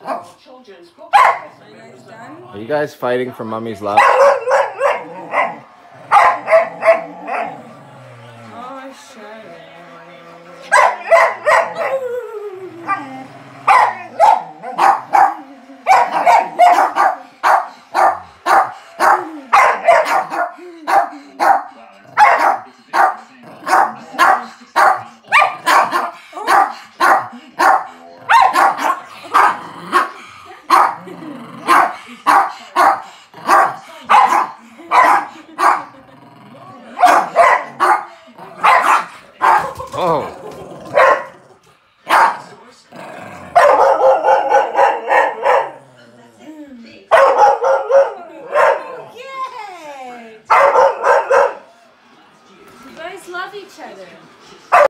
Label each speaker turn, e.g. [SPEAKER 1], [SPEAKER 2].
[SPEAKER 1] Are you guys fighting for mummy's love?
[SPEAKER 2] Oh. You guys love each other.